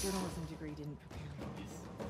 journalism degree didn't prepare me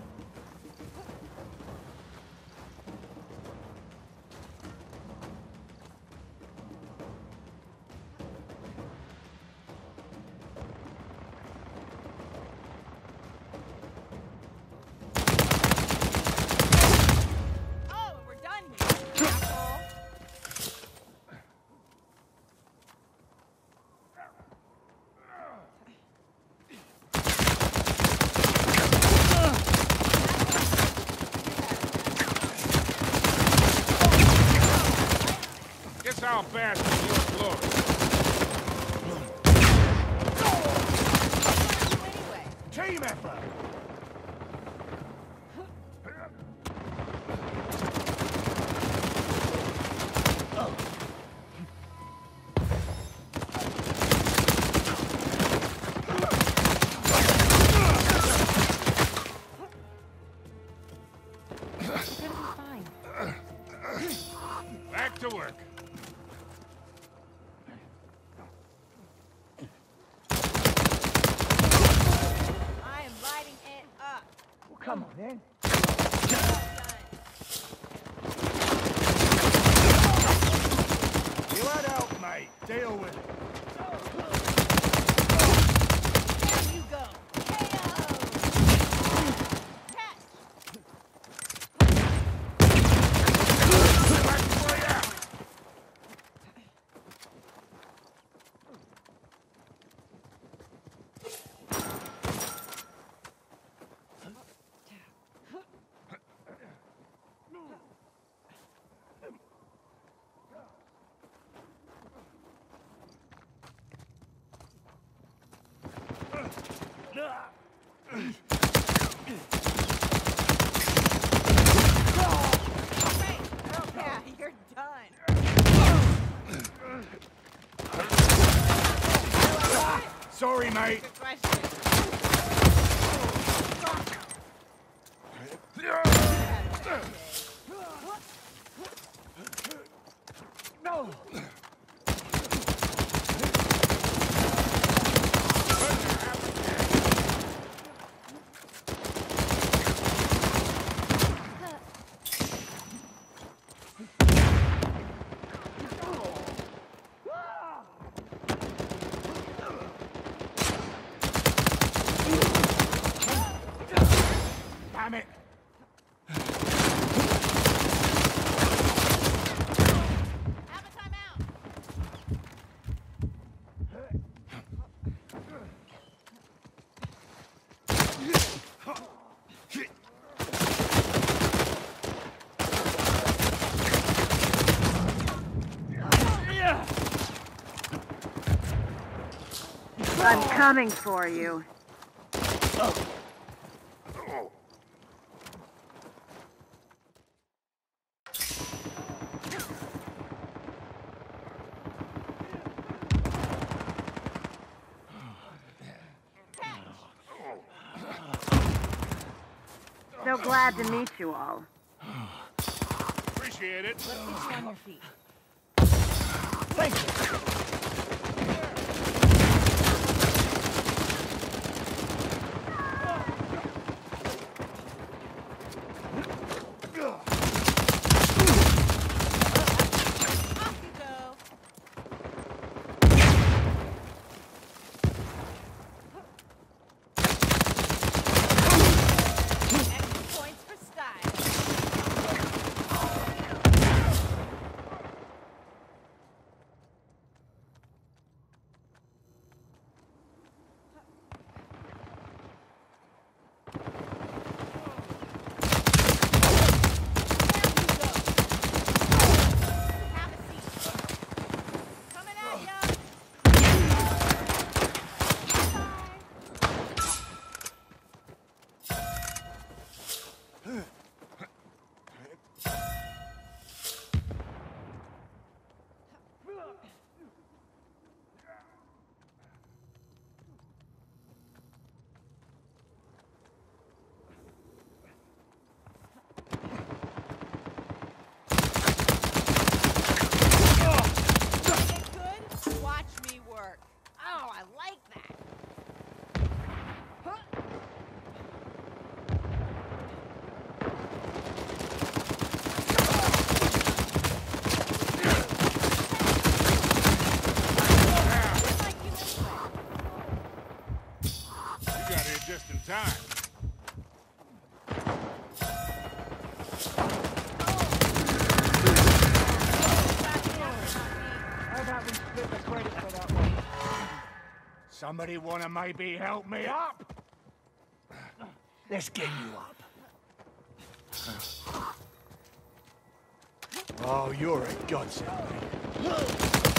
How fast you explode. Anyway, Team effort! It's gonna be fine. Back to work. Come on then. You had help, mate. Deal with it. Yeah, you're done. Sorry, mate. No. Damn it. I'm coming for you. So glad to meet you all. Appreciate it. Let's get you on your feet. Thank you. 嗯 Somebody wanna maybe help me up? Let's get you up. Oh, you're a godsend.